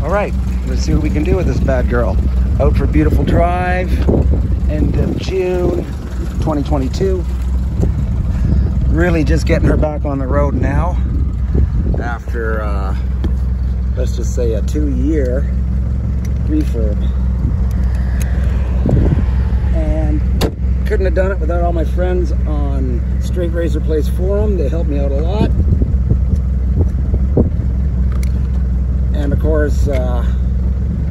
All right, let's see what we can do with this bad girl. Out for a beautiful drive, end of June 2022. Really just getting her back on the road now after, uh, let's just say, a two year refurb. And couldn't have done it without all my friends on Straight Razor Place Forum. They helped me out a lot. Course, uh,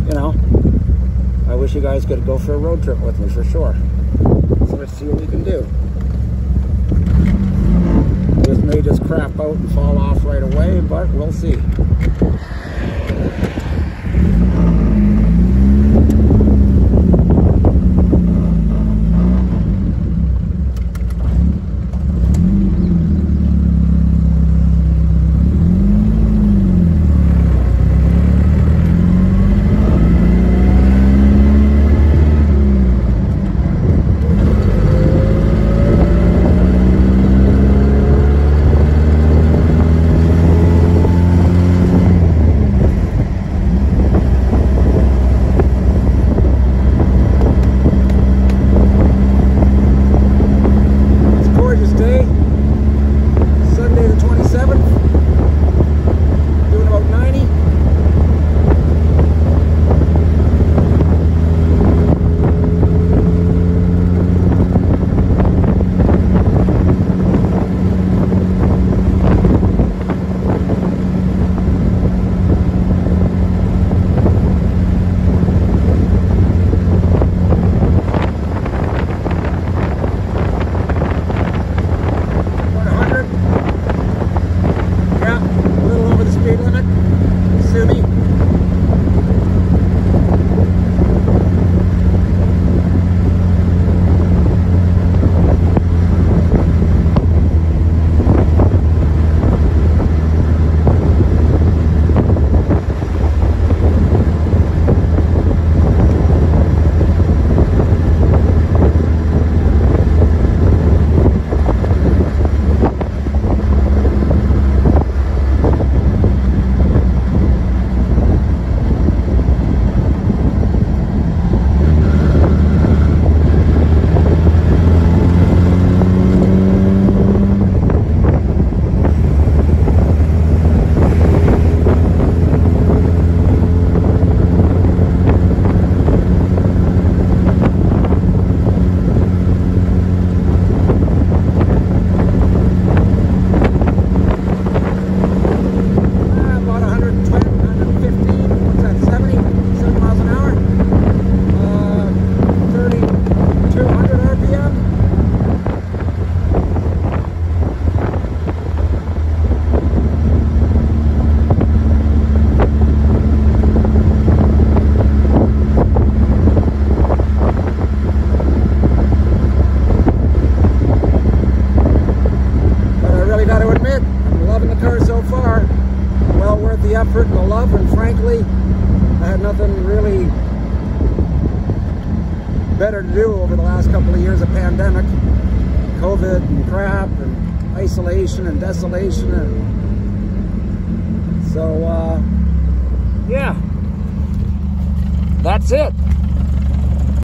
you know, I wish you guys could go for a road trip with me for sure. So let's see what we can do. This may just crap out and fall off right away, but we'll see. Effort and the love, and frankly, I had nothing really better to do over the last couple of years of pandemic, COVID and crap, and isolation and desolation, and so uh, yeah, that's it.